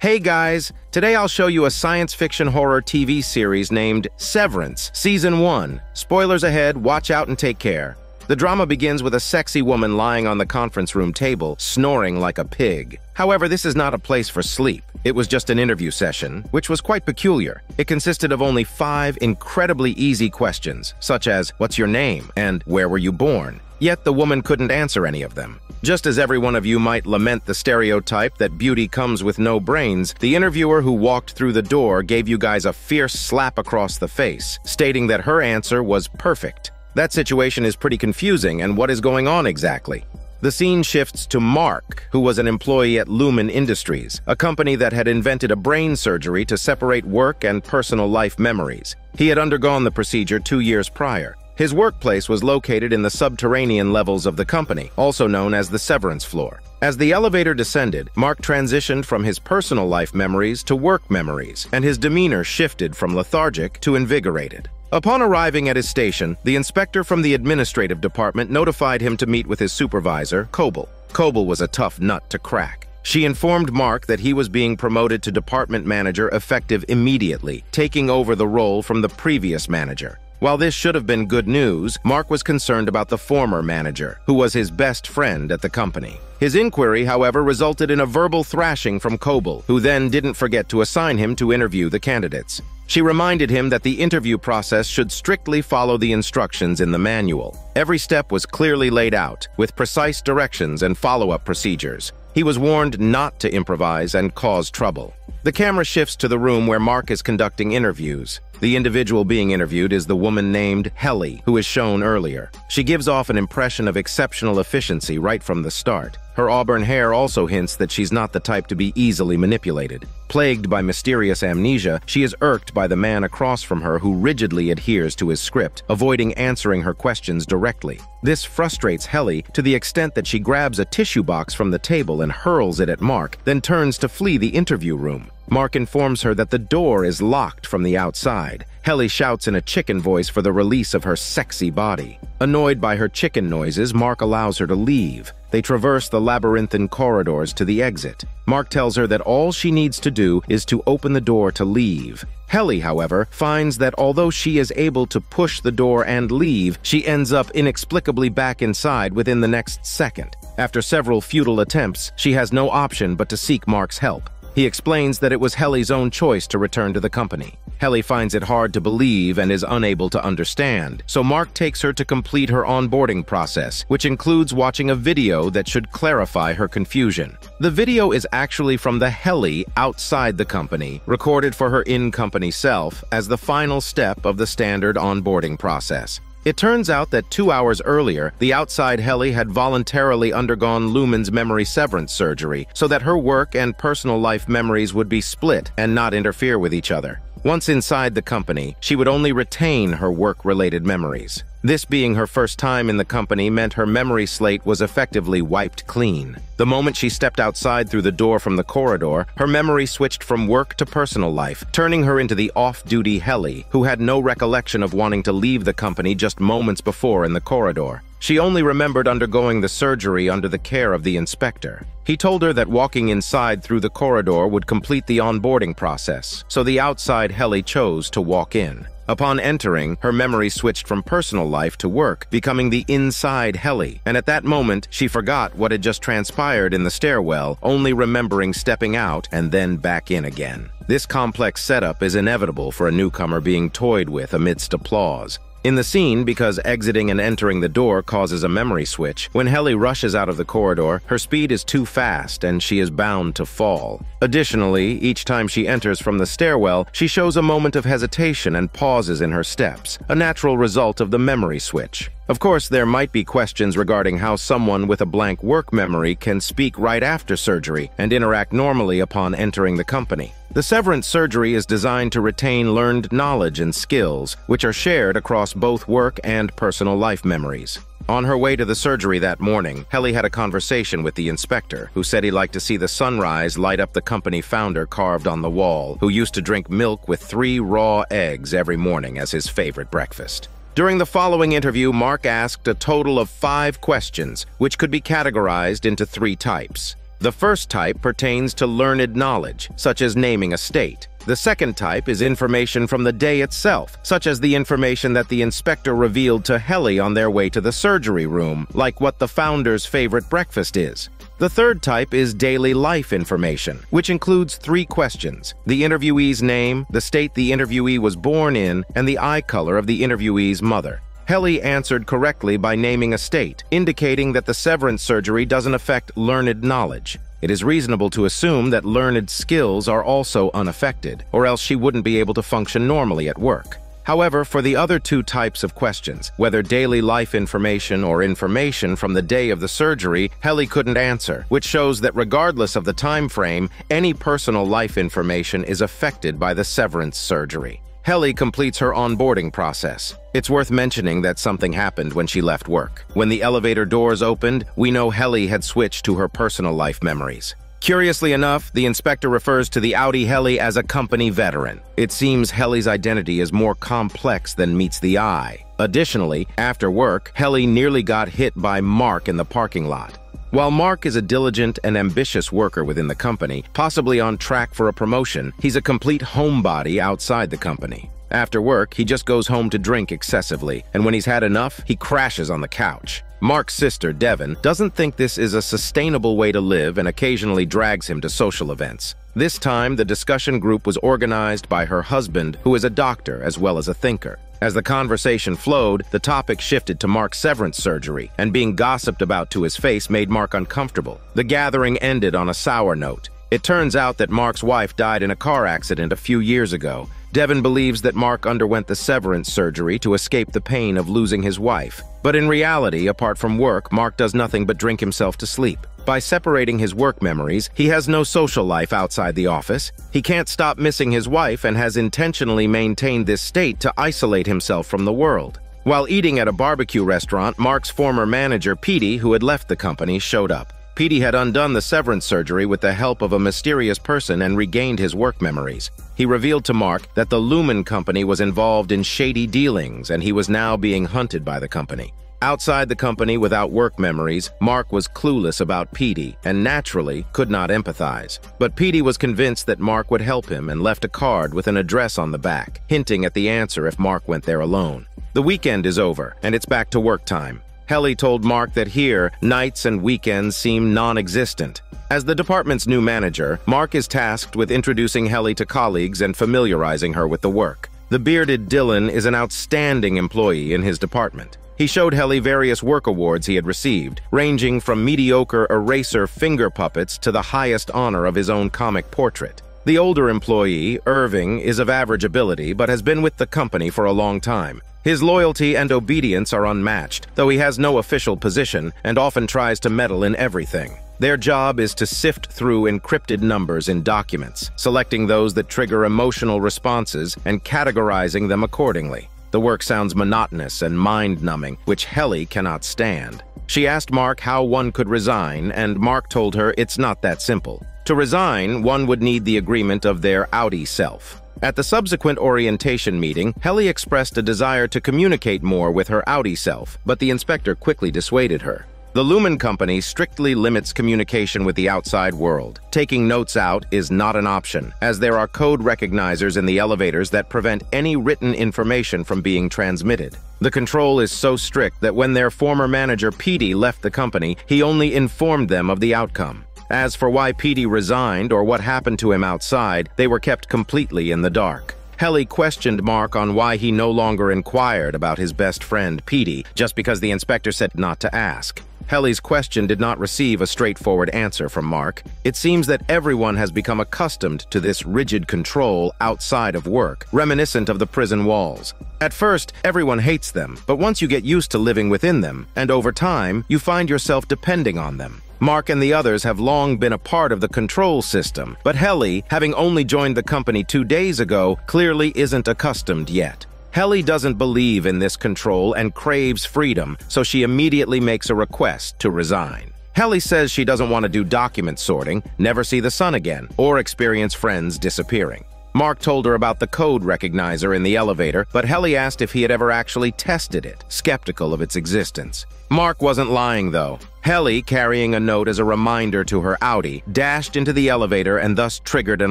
Hey guys, today I'll show you a science fiction horror TV series named Severance, Season 1. Spoilers ahead, watch out and take care. The drama begins with a sexy woman lying on the conference room table, snoring like a pig. However, this is not a place for sleep. It was just an interview session, which was quite peculiar. It consisted of only five incredibly easy questions, such as, What's your name? and Where were you born? Yet the woman couldn't answer any of them. Just as every one of you might lament the stereotype that beauty comes with no brains, the interviewer who walked through the door gave you guys a fierce slap across the face, stating that her answer was perfect. That situation is pretty confusing, and what is going on exactly? The scene shifts to Mark, who was an employee at Lumon Industries, a company that had invented a brain surgery to separate work and personal life memories. He had undergone the procedure two years prior. His workplace was located in the subterranean levels of the company, also known as the severance floor. As the elevator descended, Mark transitioned from his personal life memories to work memories, and his demeanor shifted from lethargic to invigorated. Upon arriving at his station, the inspector from the administrative department notified him to meet with his supervisor, Cobel. Cobel was a tough nut to crack. She informed Mark that he was being promoted to department manager effective immediately, taking over the role from the previous manager. While this should have been good news, Mark was concerned about the former manager, who was his best friend at the company. His inquiry, however, resulted in a verbal thrashing from Cobel, who then didn't forget to assign him to interview the candidates. She reminded him that the interview process should strictly follow the instructions in the manual. Every step was clearly laid out, with precise directions and follow-up procedures. He was warned not to improvise and cause trouble. The camera shifts to the room where Mark is conducting interviews. The individual being interviewed is the woman named Helly, who is shown earlier. She gives off an impression of exceptional efficiency right from the start. Her auburn hair also hints that she's not the type to be easily manipulated. Plagued by mysterious amnesia, she is irked by the man across from her who rigidly adheres to his script, avoiding answering her questions directly. This frustrates Helly to the extent that she grabs a tissue box from the table and hurls it at Mark, then turns to flee the interview room. Mark informs her that the door is locked from the outside. Helly shouts in a chicken voice for the release of her sexy body. Annoyed by her chicken noises, Mark allows her to leave. They traverse the labyrinthine corridors to the exit. Mark tells her that all she needs to do is to open the door to leave. Helly, however, finds that although she is able to push the door and leave, she ends up inexplicably back inside within the next second. After several futile attempts, she has no option but to seek Mark's help. He explains that it was Helly's own choice to return to the company. Helly finds it hard to believe and is unable to understand, so Mark takes her to complete her onboarding process, which includes watching a video that should clarify her confusion. The video is actually from the Helly outside the company, recorded for her in-company self as the final step of the standard onboarding process. It turns out that two hours earlier, the outside Helly had voluntarily undergone Lumon's memory severance surgery so that her work and personal life memories would be split and not interfere with each other. Once inside the company, she would only retain her work-related memories. This being her first time in the company meant her memory slate was effectively wiped clean. The moment she stepped outside through the door from the corridor, her memory switched from work to personal life, turning her into the off-duty Helly, who had no recollection of wanting to leave the company just moments before in the corridor. She only remembered undergoing the surgery under the care of the inspector. He told her that walking inside through the corridor would complete the onboarding process, so the outside Helly chose to walk in. Upon entering, her memory switched from personal life to work, becoming the inside Helly, and at that moment, she forgot what had just transpired in the stairwell, only remembering stepping out and then back in again. This complex setup is inevitable for a newcomer being toyed with amidst applause. In the scene, because exiting and entering the door causes a memory switch, when Helly rushes out of the corridor, her speed is too fast and she is bound to fall. Additionally, each time she enters from the stairwell, she shows a moment of hesitation and pauses in her steps, a natural result of the memory switch. Of course, there might be questions regarding how someone with a blank work memory can speak right after surgery and interact normally upon entering the company. The severance surgery is designed to retain learned knowledge and skills, which are shared across both work and personal life memories. On her way to the surgery that morning, Helly had a conversation with the inspector, who said he'd like to see the sunrise light up the company founder carved on the wall, who used to drink milk with three raw eggs every morning as his favorite breakfast. During the following interview, Mark asked a total of five questions, which could be categorized into three types. The first type pertains to learned knowledge, such as naming a state. The second type is information from the day itself, such as the information that the inspector revealed to Helly on their way to the surgery room, like what the founder's favorite breakfast is. The third type is daily life information, which includes three questions the interviewee's name, the state the interviewee was born in, and the eye color of the interviewee's mother. Helly answered correctly by naming a state, indicating that the severance surgery doesn't affect learned knowledge. It is reasonable to assume that learned skills are also unaffected, or else she wouldn't be able to function normally at work. However, for the other two types of questions, whether daily life information or information from the day of the surgery, Helly couldn't answer, which shows that regardless of the time frame, any personal life information is affected by the severance surgery. Helly completes her onboarding process. It's worth mentioning that something happened when she left work. When the elevator doors opened, we know Helly had switched to her personal life memories. Curiously enough, the inspector refers to the outie Helly as a company veteran. It seems Helly's identity is more complex than meets the eye. Additionally, after work, Helly nearly got hit by Mark in the parking lot. While Mark is a diligent and ambitious worker within the company, possibly on track for a promotion, he's a complete homebody outside the company. After work, he just goes home to drink excessively, and when he's had enough, he crashes on the couch. Mark's sister, Devon, doesn't think this is a sustainable way to live and occasionally drags him to social events. This time, the discussion group was organized by her husband, who is a doctor as well as a thinker. As the conversation flowed, the topic shifted to Mark's severance surgery, and being gossiped about to his face made Mark uncomfortable. The gathering ended on a sour note. It turns out that Mark's wife died in a car accident a few years ago. Devon believes that Mark underwent the severance surgery to escape the pain of losing his wife. But in reality, apart from work, Mark does nothing but drink himself to sleep. By separating his work memories, he has no social life outside the office. He can't stop missing his wife and has intentionally maintained this state to isolate himself from the world. While eating at a barbecue restaurant, Mark's former manager, Petey, who had left the company, showed up. Petey had undone the severance surgery with the help of a mysterious person and regained his work memories. He revealed to Mark that the Lumon Company was involved in shady dealings and he was now being hunted by the company. Outside the company without work memories, Mark was clueless about Petey and naturally could not empathize. But Petey was convinced that Mark would help him and left a card with an address on the back, hinting at the answer if Mark went there alone. The weekend is over and it's back to work time. Helly told Mark that here, nights and weekends seem non-existent. As the department's new manager, Mark is tasked with introducing Helly to colleagues and familiarizing her with the work. The bearded Dylan is an outstanding employee in his department. He showed Helly various work awards he had received, ranging from mediocre eraser finger puppets to the highest honor of his own comic portrait. The older employee, Irving, is of average ability but has been with the company for a long time. His loyalty and obedience are unmatched, though he has no official position and often tries to meddle in everything. Their job is to sift through encrypted numbers in documents, selecting those that trigger emotional responses and categorizing them accordingly. The work sounds monotonous and mind-numbing, which Helly cannot stand. She asked Mark how one could resign, and Mark told her it's not that simple. To resign, one would need the agreement of their outie self. At the subsequent orientation meeting, Helly expressed a desire to communicate more with her outie self, but the inspector quickly dissuaded her. The Lumon Company strictly limits communication with the outside world. Taking notes out is not an option, as there are code recognizers in the elevators that prevent any written information from being transmitted. The control is so strict that when their former manager Petey left the company, he only informed them of the outcome. As for why Petey resigned or what happened to him outside, they were kept completely in the dark. Helly questioned Mark on why he no longer inquired about his best friend, Petey, just because the inspector said not to ask. Helly's question did not receive a straightforward answer from Mark. It seems that everyone has become accustomed to this rigid control outside of work, reminiscent of the prison walls. At first, everyone hates them, but once you get used to living within them, and over time, you find yourself depending on them. Mark and the others have long been a part of the control system, but Helly, having only joined the company two days ago, clearly isn't accustomed yet. Helly doesn't believe in this control and craves freedom, so she immediately makes a request to resign. Helly says she doesn't want to do document sorting, never see the sun again, or experience friends disappearing. Mark told her about the code recognizer in the elevator, but Helly asked if he had ever actually tested it, skeptical of its existence. Mark wasn't lying, though. Helly, carrying a note as a reminder to her outie, dashed into the elevator and thus triggered an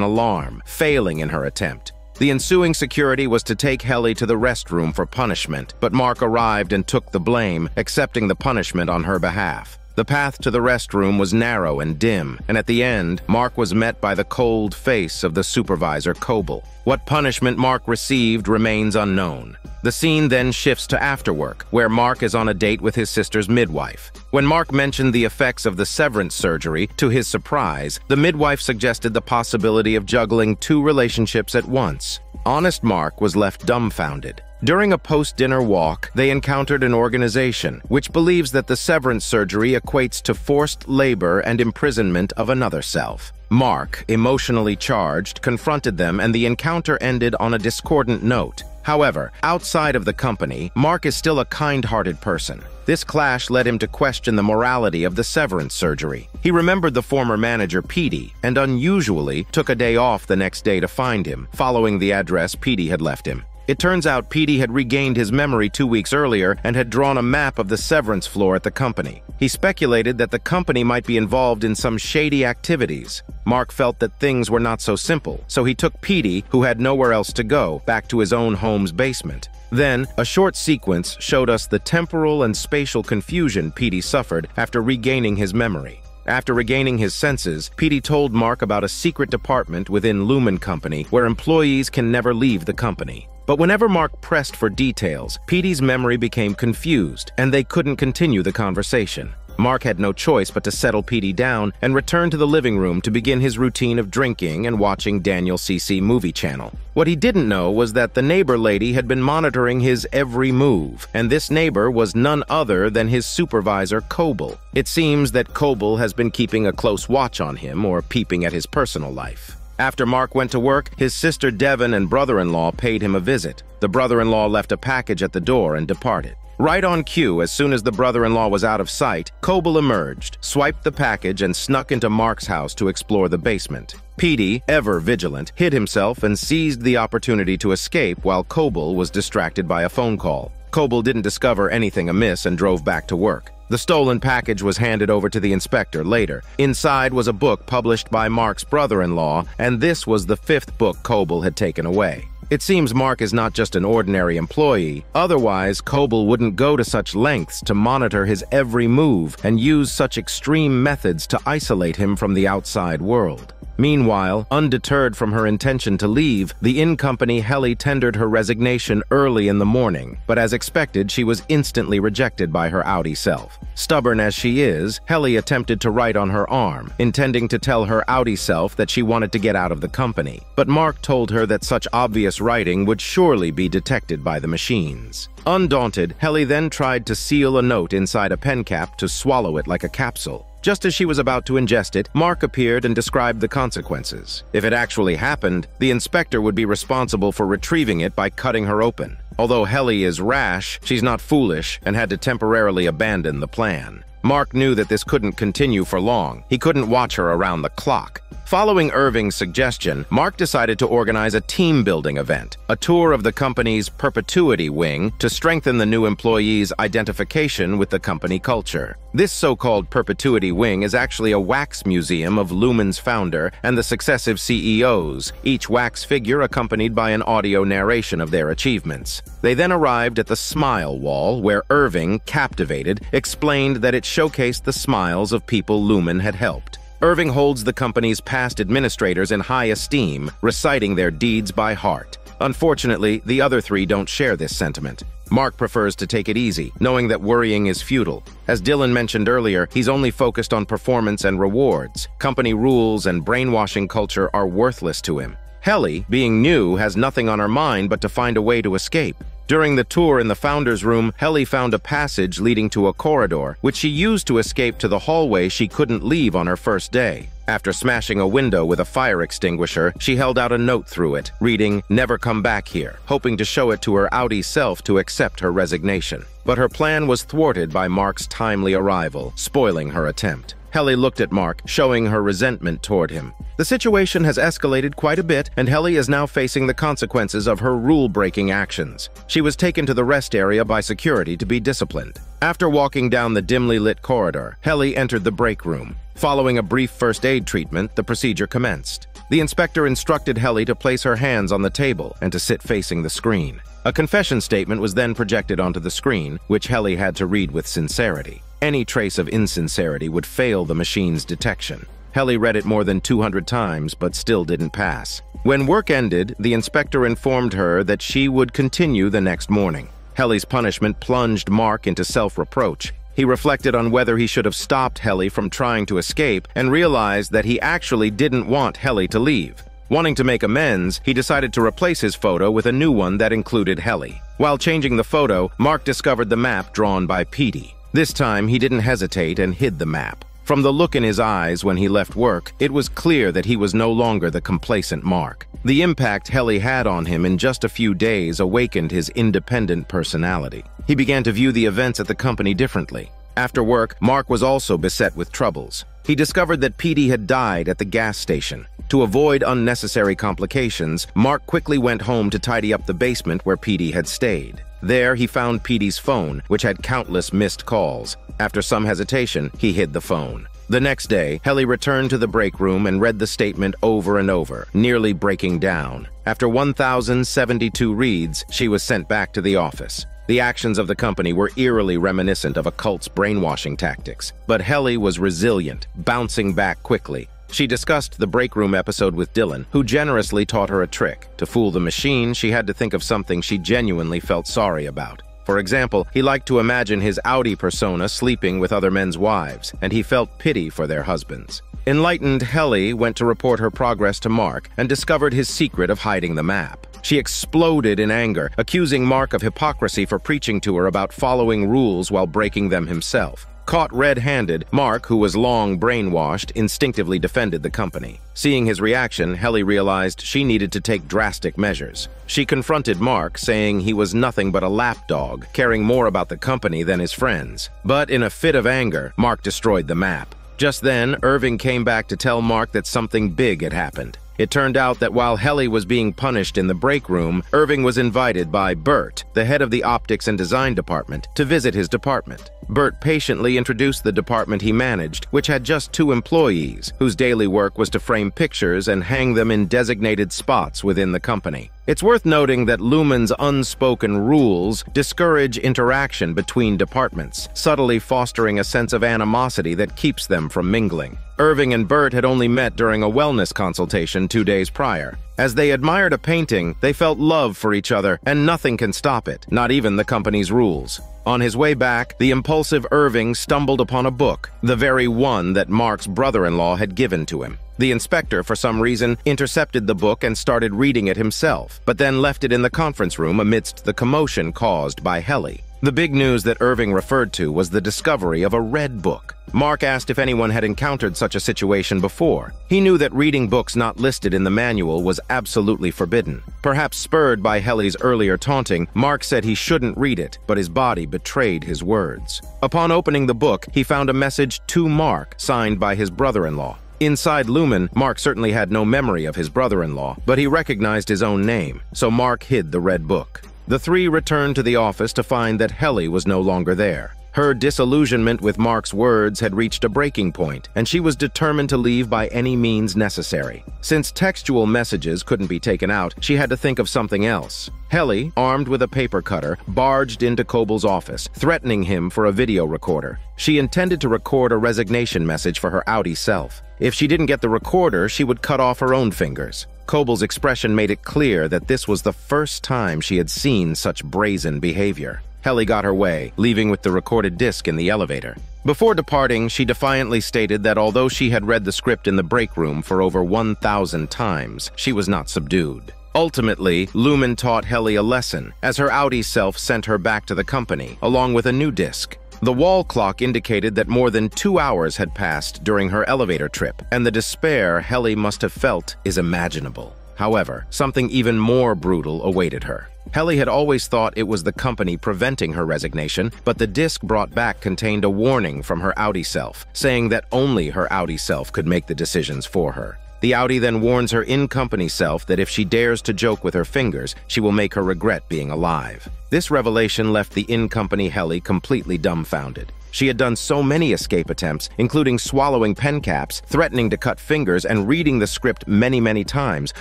alarm, failing in her attempt. The ensuing security was to take Helly to the restroom for punishment, but Mark arrived and took the blame, accepting the punishment on her behalf. The path to the restroom was narrow and dim, and at the end, Mark was met by the cold face of the supervisor, Cobel. What punishment Mark received remains unknown. The scene then shifts to afterwork, where Mark is on a date with his sister's midwife. When Mark mentioned the effects of the severance surgery, to his surprise, the midwife suggested the possibility of juggling two relationships at once. Honest Mark was left dumbfounded. During a post-dinner walk, they encountered an organization which believes that the severance surgery equates to forced labor and imprisonment of another self. Mark, emotionally charged, confronted them and the encounter ended on a discordant note. However, outside of the company, Mark is still a kind-hearted person. This clash led him to question the morality of the severance surgery. He remembered the former manager, Petey, and unusually took a day off the next day to find him, following the address Petey had left him. It turns out Petey had regained his memory two weeks earlier and had drawn a map of the severance floor at the company. He speculated that the company might be involved in some shady activities. Mark felt that things were not so simple, so he took Petey, who had nowhere else to go, back to his own home's basement. Then, a short sequence showed us the temporal and spatial confusion Petey suffered after regaining his memory. After regaining his senses, Petey told Mark about a secret department within Lumon Company where employees can never leave the company. But whenever Mark pressed for details, Petey's memory became confused, and they couldn't continue the conversation. Mark had no choice but to settle Petey down and return to the living room to begin his routine of drinking and watching Daniel CC Movie Channel. What he didn't know was that the neighbor lady had been monitoring his every move, and this neighbor was none other than his supervisor, Cobel. It seems that Cobel has been keeping a close watch on him or peeping at his personal life. After Mark went to work, his sister Devon and brother-in-law paid him a visit. The brother-in-law left a package at the door and departed. Right on cue, as soon as the brother-in-law was out of sight, Cobel emerged, swiped the package, and snuck into Mark's house to explore the basement. Petey, ever vigilant, hid himself and seized the opportunity to escape while Cobel was distracted by a phone call. Cobel didn't discover anything amiss and drove back to work. The stolen package was handed over to the inspector later. Inside was a book published by Mark's brother-in-law, and this was the fifth book Cobel had taken away. It seems Mark is not just an ordinary employee. Otherwise, Cobel wouldn't go to such lengths to monitor his every move and use such extreme methods to isolate him from the outside world. Meanwhile, undeterred from her intention to leave, the in-company Helly tendered her resignation early in the morning, but as expected, she was instantly rejected by her outie self. Stubborn as she is, Helly attempted to write on her arm, intending to tell her outie self that she wanted to get out of the company. But Mark told her that such obvious writing would surely be detected by the machines. Undaunted, Helly then tried to seal a note inside a pen cap to swallow it like a capsule. Just as she was about to ingest it, Mark appeared and described the consequences. If it actually happened, the inspector would be responsible for retrieving it by cutting her open. Although Helly is rash, she's not foolish and had to temporarily abandon the plan. Mark knew that this couldn't continue for long. He couldn't watch her around the clock. Following Irving's suggestion, Mark decided to organize a team-building event, a tour of the company's perpetuity wing to strengthen the new employees' identification with the company culture. This so-called perpetuity wing is actually a wax museum of Lumon's founder and the successive CEOs, each wax figure accompanied by an audio narration of their achievements. They then arrived at the Smile Wall, where Irving, captivated, explained that it showcased the smiles of people Lumon had helped. Irving holds the company's past administrators in high esteem, reciting their deeds by heart. Unfortunately, the other three don't share this sentiment. Mark prefers to take it easy, knowing that worrying is futile. As Dylan mentioned earlier, he's only focused on performance and rewards. Company rules and brainwashing culture are worthless to him. Helly, being new, has nothing on her mind but to find a way to escape. During the tour in the founder's room, Helly found a passage leading to a corridor, which she used to escape to the hallway she couldn't leave on her first day. After smashing a window with a fire extinguisher, she held out a note through it, reading, Never come back here, hoping to show it to her outie self to accept her resignation. But her plan was thwarted by Mark's timely arrival, spoiling her attempt. Helly looked at Mark, showing her resentment toward him. The situation has escalated quite a bit, and Helly is now facing the consequences of her rule-breaking actions. She was taken to the rest area by security to be disciplined. After walking down the dimly lit corridor, Helly entered the break room. Following a brief first aid treatment, the procedure commenced. The inspector instructed Helly to place her hands on the table and to sit facing the screen. A confession statement was then projected onto the screen, which Helly had to read with sincerity. Any trace of insincerity would fail the machine's detection. Helly read it more than 200 times, but still didn't pass. When work ended, the inspector informed her that she would continue the next morning. Helly's punishment plunged Mark into self-reproach. He reflected on whether he should have stopped Helly from trying to escape and realized that he actually didn't want Helly to leave. Wanting to make amends, he decided to replace his photo with a new one that included Helly. While changing the photo, Mark discovered the map drawn by Petey. This time, he didn't hesitate and hid the map. From the look in his eyes when he left work, it was clear that he was no longer the complacent Mark. The impact Helly had on him in just a few days awakened his independent personality. He began to view the events at the company differently. After work, Mark was also beset with troubles. He discovered that Petey had died at the gas station. To avoid unnecessary complications, Mark quickly went home to tidy up the basement where Petey had stayed. There, he found Petey's phone, which had countless missed calls. After some hesitation, he hid the phone. The next day, Helly returned to the break room and read the statement over and over, nearly breaking down. After 1,072 reads, she was sent back to the office. The actions of the company were eerily reminiscent of a cult's brainwashing tactics, but Helly was resilient, bouncing back quickly. She discussed the break room episode with Dylan, who generously taught her a trick. To fool the machine, she had to think of something she genuinely felt sorry about. For example, he liked to imagine his outie persona sleeping with other men's wives, and he felt pity for their husbands. Enlightened Helly went to report her progress to Mark and discovered his secret of hiding the map. She exploded in anger, accusing Mark of hypocrisy for preaching to her about following rules while breaking them himself. Caught red-handed, Mark, who was long brainwashed, instinctively defended the company. Seeing his reaction, Helly realized she needed to take drastic measures. She confronted Mark, saying he was nothing but a lapdog, caring more about the company than his friends. But in a fit of anger, Mark destroyed the map. Just then, Irving came back to tell Mark that something big had happened. It turned out that while Helly was being punished in the break room, Irving was invited by Burt, the head of the optics and design department, to visit his department. Burt patiently introduced the department he managed, which had just two employees, whose daily work was to frame pictures and hang them in designated spots within the company. It's worth noting that Lumon's unspoken rules discourage interaction between departments, subtly fostering a sense of animosity that keeps them from mingling. Irving and Burt had only met during a wellness consultation two days prior. As they admired a painting, they felt love for each other, and nothing can stop it, not even the company's rules. On his way back, the impulsive Irving stumbled upon a book, the very one that Mark's brother-in-law had given to him. The inspector, for some reason, intercepted the book and started reading it himself, but then left it in the conference room amidst the commotion caused by Helly. The big news that Irving referred to was the discovery of a red book. Mark asked if anyone had encountered such a situation before. He knew that reading books not listed in the manual was absolutely forbidden. Perhaps spurred by Helly's earlier taunting, Mark said he shouldn't read it, but his body betrayed his words. Upon opening the book, he found a message to Mark signed by his brother-in-law. Inside Lumon, Mark certainly had no memory of his brother-in-law, but he recognized his own name, so Mark hid the red book. The three returned to the office to find that Helly was no longer there. Her disillusionment with Mark's words had reached a breaking point, and she was determined to leave by any means necessary. Since textual messages couldn't be taken out, she had to think of something else. Helly, armed with a paper cutter, barged into Cobel's office, threatening him for a video recorder. She intended to record a resignation message for her Audi self. If she didn't get the recorder, she would cut off her own fingers. Cobel's expression made it clear that this was the first time she had seen such brazen behavior. Helly got her way, leaving with the recorded disc in the elevator. Before departing, she defiantly stated that although she had read the script in the break room for over 1,000 times, she was not subdued. Ultimately, Lumon taught Helly a lesson, as her outie self sent her back to the company, along with a new disc. The wall clock indicated that more than two hours had passed during her elevator trip, and the despair Helly must have felt is imaginable. However, something even more brutal awaited her. Helly had always thought it was the company preventing her resignation, but the disc brought back contained a warning from her outie self, saying that only her outie self could make the decisions for her. The outie then warns her in-company self that if she dares to joke with her fingers, she will make her regret being alive. This revelation left the in-company Helly completely dumbfounded. She had done so many escape attempts, including swallowing pen caps, threatening to cut fingers, and reading the script many, many times,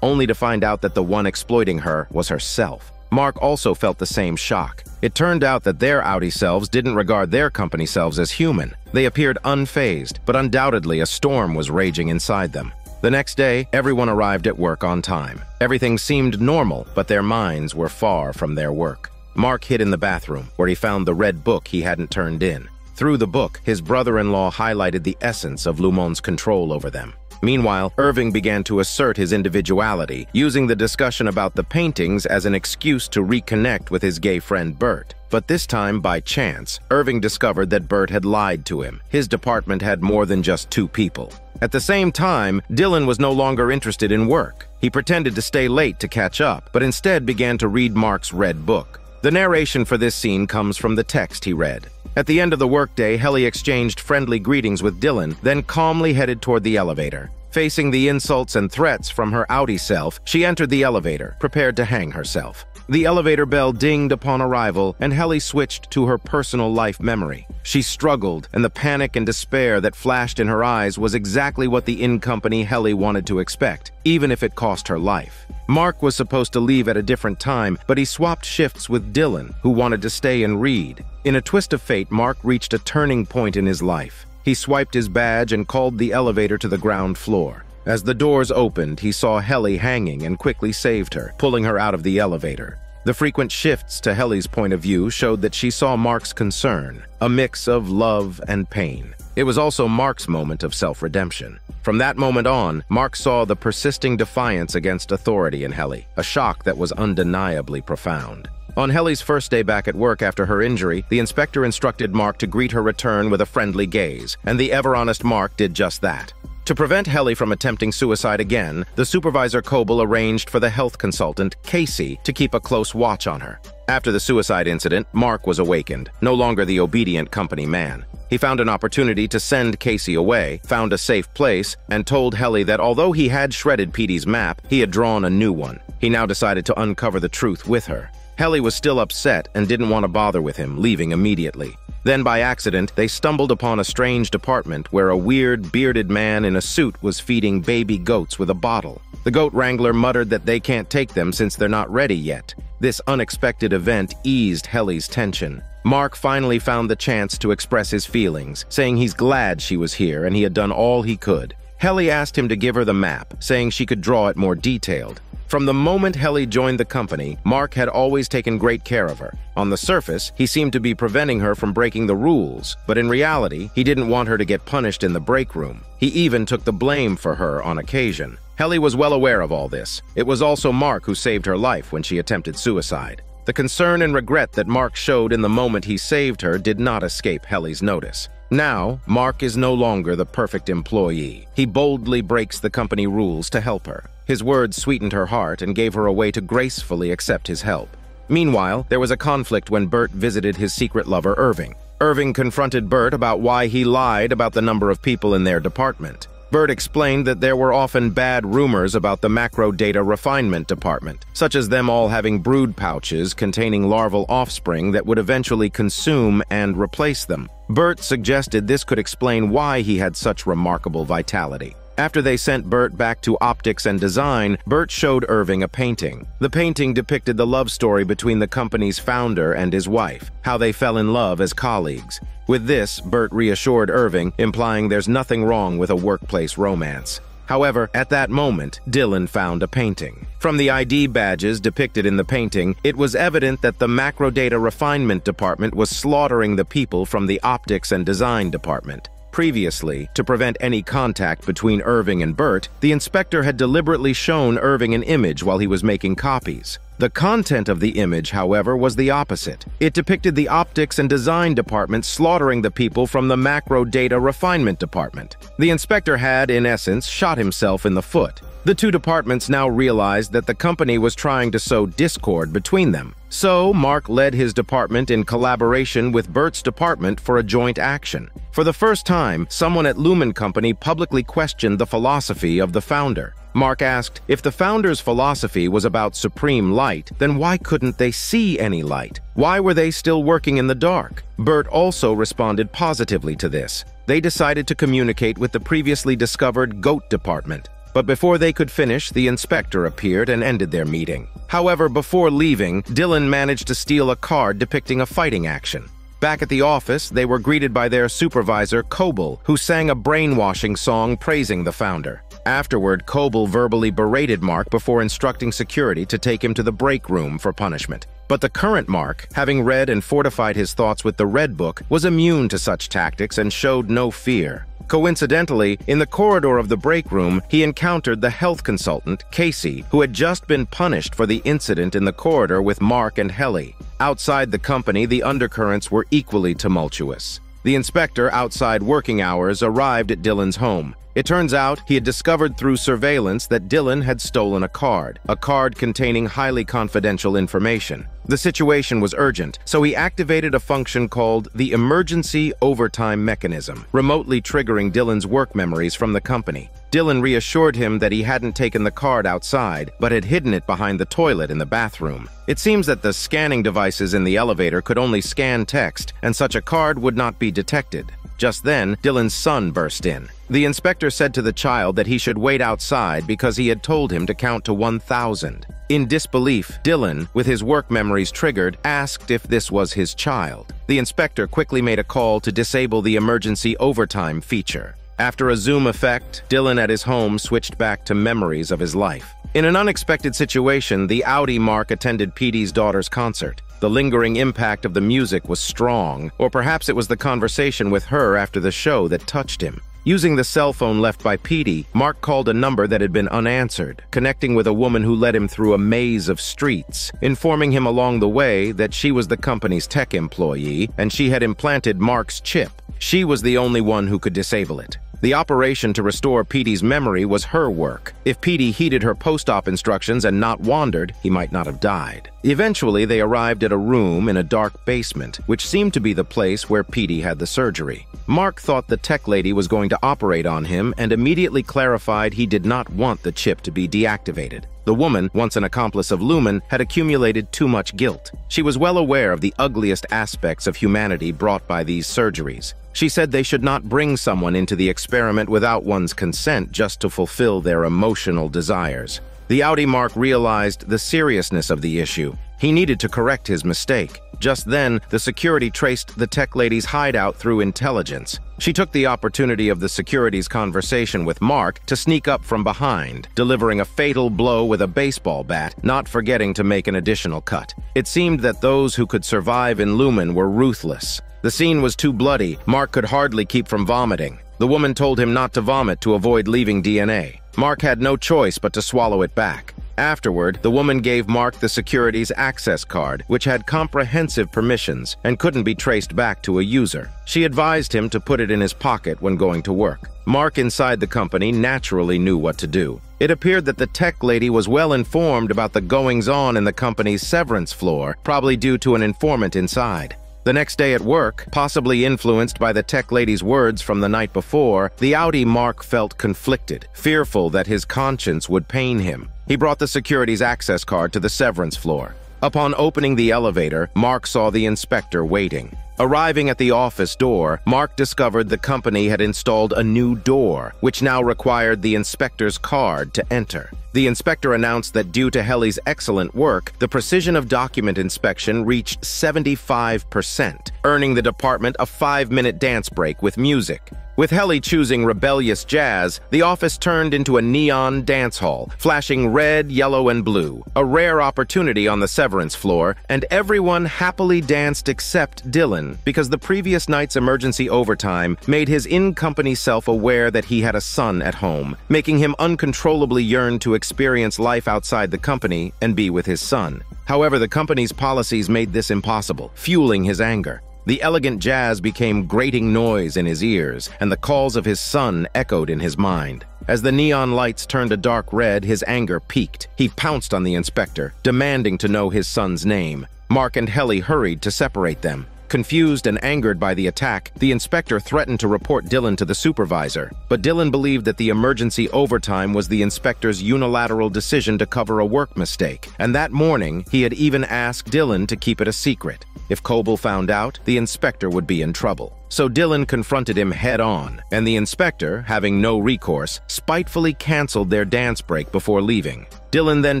only to find out that the one exploiting her was herself. Mark also felt the same shock. It turned out that their outie selves didn't regard their company selves as human. They appeared unfazed, but undoubtedly a storm was raging inside them. The next day, everyone arrived at work on time. Everything seemed normal, but their minds were far from their work. Mark hid in the bathroom, where he found the red book he hadn't turned in. Through the book, his brother-in-law highlighted the essence of Lumon's control over them. Meanwhile, Irving began to assert his individuality, using the discussion about the paintings as an excuse to reconnect with his gay friend Burt. But this time, by chance, Irving discovered that Burt had lied to him. His department had more than just two people. At the same time, Dylan was no longer interested in work. He pretended to stay late to catch up, but instead began to read Mark's red book. The narration for this scene comes from the text he read. At the end of the workday, Helly exchanged friendly greetings with Dylan, then calmly headed toward the elevator. Facing the insults and threats from her outie self, she entered the elevator, prepared to hang herself. The elevator bell dinged upon arrival, and Helly switched to her personal life memory. She struggled, and the panic and despair that flashed in her eyes was exactly what the in-company Helly wanted to expect, even if it cost her life. Mark was supposed to leave at a different time, but he swapped shifts with Dylan, who wanted to stay and read. In a twist of fate, Mark reached a turning point in his life. He swiped his badge and called the elevator to the ground floor. As the doors opened, he saw Helly hanging and quickly saved her, pulling her out of the elevator. The frequent shifts to Helly's point of view showed that she saw Mark's concern, a mix of love and pain. It was also Mark's moment of self-redemption. From that moment on, Mark saw the persisting defiance against authority in Helly, a shock that was undeniably profound. On Helly's first day back at work after her injury, the inspector instructed Mark to greet her return with a friendly gaze, and the ever-honest Mark did just that. To prevent Helly from attempting suicide again, the supervisor Cobel arranged for the health consultant, Casey, to keep a close watch on her. After the suicide incident, Mark was awakened, no longer the obedient company man. He found an opportunity to send Casey away, found a safe place, and told Helly that although he had shredded Petey's map, he had drawn a new one. He now decided to uncover the truth with her. Helly was still upset and didn't want to bother with him, leaving immediately. Then, by accident, they stumbled upon a strange department where a weird, bearded man in a suit was feeding baby goats with a bottle. The goat wrangler muttered that they can't take them since they're not ready yet. This unexpected event eased Helly's tension. Mark finally found the chance to express his feelings, saying he's glad she was here and he had done all he could. Helly asked him to give her the map, saying she could draw it more detailed. From the moment Helly joined the company, Mark had always taken great care of her. On the surface, he seemed to be preventing her from breaking the rules, but in reality, he didn't want her to get punished in the break room. He even took the blame for her on occasion. Helly was well aware of all this. It was also Mark who saved her life when she attempted suicide. The concern and regret that Mark showed in the moment he saved her did not escape Helly's notice. Now, Mark is no longer the perfect employee. He boldly breaks the company rules to help her. His words sweetened her heart and gave her a way to gracefully accept his help. Meanwhile, there was a conflict when Burt visited his secret lover, Irving. Irving confronted Burt about why he lied about the number of people in their department. Burt explained that there were often bad rumors about the macro data refinement department, such as them all having brood pouches containing larval offspring that would eventually consume and replace them. Burt suggested this could explain why he had such remarkable vitality. After they sent Burt back to optics and design, Burt showed Irving a painting. The painting depicted the love story between the company's founder and his wife, how they fell in love as colleagues. With this, Burt reassured Irving, implying there's nothing wrong with a workplace romance. However, at that moment, Dylan found a painting. From the ID badges depicted in the painting, it was evident that the macro data refinement department was slaughtering the people from the optics and design department. Previously, to prevent any contact between Irving and Burt, the inspector had deliberately shown Irving an image while he was making copies. The content of the image, however, was the opposite. It depicted the optics and design department slaughtering the people from the macro data refinement department. The inspector had, in essence, shot himself in the foot. The two departments now realized that the company was trying to sow discord between them. So, Mark led his department in collaboration with Burt's department for a joint action. For the first time, someone at Lumon Company publicly questioned the philosophy of the founder. Mark asked, if the founder's philosophy was about supreme light, then why couldn't they see any light? Why were they still working in the dark? Burt also responded positively to this. They decided to communicate with the previously discovered GOAT department. But before they could finish, the inspector appeared and ended their meeting. However, before leaving, Dylan managed to steal a card depicting a fighting action. Back at the office, they were greeted by their supervisor, Cobel, who sang a brainwashing song praising the founder. Afterward, Cobel verbally berated Mark before instructing security to take him to the break room for punishment. But the current Mark, having read and fortified his thoughts with the Red Book, was immune to such tactics and showed no fear. Coincidentally, in the corridor of the break room, he encountered the health consultant, Casey, who had just been punished for the incident in the corridor with Mark and Helly. Outside the company, the undercurrents were equally tumultuous. The inspector, outside working hours, arrived at Dylan's home. It turns out he had discovered through surveillance that Dylan had stolen a card, a card containing highly confidential information. The situation was urgent, so he activated a function called the Emergency Overtime Mechanism, remotely triggering Dylan's work memories from the company. Dylan reassured him that he hadn't taken the card outside, but had hidden it behind the toilet in the bathroom. It seems that the scanning devices in the elevator could only scan text, and such a card would not be detected. Just then, Dylan's son burst in. The inspector said to the child that he should wait outside because he had told him to count to 1,000. In disbelief, Dylan, with his work memories triggered, asked if this was his child. The inspector quickly made a call to disable the emergency overtime feature. After a zoom effect, Dylan at his home switched back to memories of his life. In an unexpected situation, the outie Mark attended Petey's daughter's concert. The lingering impact of the music was strong, or perhaps it was the conversation with her after the show that touched him. Using the cell phone left by Petey, Mark called a number that had been unanswered, connecting with a woman who led him through a maze of streets, informing him along the way that she was the company's tech employee and she had implanted Mark's chip. She was the only one who could disable it. The operation to restore Petey's memory was her work. If Petey heeded her post-op instructions and not wandered, he might not have died. Eventually, they arrived at a room in a dark basement, which seemed to be the place where Petey had the surgery. Mark thought the tech lady was going to operate on him and immediately clarified he did not want the chip to be deactivated. The woman, once an accomplice of Lumon, had accumulated too much guilt. She was well aware of the ugliest aspects of humanity brought by these surgeries. She said they should not bring someone into the experiment without one's consent just to fulfill their emotional desires. The outie Mark realized the seriousness of the issue. He needed to correct his mistake. Just then, the security traced the tech lady's hideout through intelligence. She took the opportunity of the security's conversation with Mark to sneak up from behind, delivering a fatal blow with a baseball bat, not forgetting to make an additional cut. It seemed that those who could survive in Lumon were ruthless. The scene was too bloody, Mark could hardly keep from vomiting. The woman told him not to vomit to avoid leaving DNA. Mark had no choice but to swallow it back. Afterward, the woman gave Mark the security's access card, which had comprehensive permissions and couldn't be traced back to a user. She advised him to put it in his pocket when going to work. Mark inside the company naturally knew what to do. It appeared that the tech lady was well informed about the goings-on in the company's severance floor, probably due to an informant inside. The next day at work, possibly influenced by the tech lady's words from the night before, the outie Mark felt conflicted, fearful that his conscience would pain him. He brought the security's access card to the severance floor. Upon opening the elevator, Mark saw the inspector waiting. Arriving at the office door, Mark discovered the company had installed a new door, which now required the inspector's card to enter. The inspector announced that due to Helly's excellent work, the precision of document inspection reached 75%, earning the department a five-minute dance break with music. With Helly choosing rebellious jazz, the office turned into a neon dance hall, flashing red, yellow, and blue, a rare opportunity on the severance floor, and everyone happily danced except Dylan, because the previous night's emergency overtime made his in-company self aware that he had a son at home, making him uncontrollably yearn to experience life outside the company and be with his son. However, the company's policies made this impossible, fueling his anger. The elegant jazz became grating noise in his ears, and the calls of his son echoed in his mind. As the neon lights turned a dark red, his anger peaked. He pounced on the inspector, demanding to know his son's name. Mark and Helly hurried to separate them. Confused and angered by the attack, the inspector threatened to report Dylan to the supervisor. But Dylan believed that the emergency overtime was the inspector's unilateral decision to cover a work mistake, and that morning he had even asked Dylan to keep it a secret. If Cobel found out, the inspector would be in trouble. So Dylan confronted him head-on, and the inspector, having no recourse, spitefully canceled their dance break before leaving. Dylan then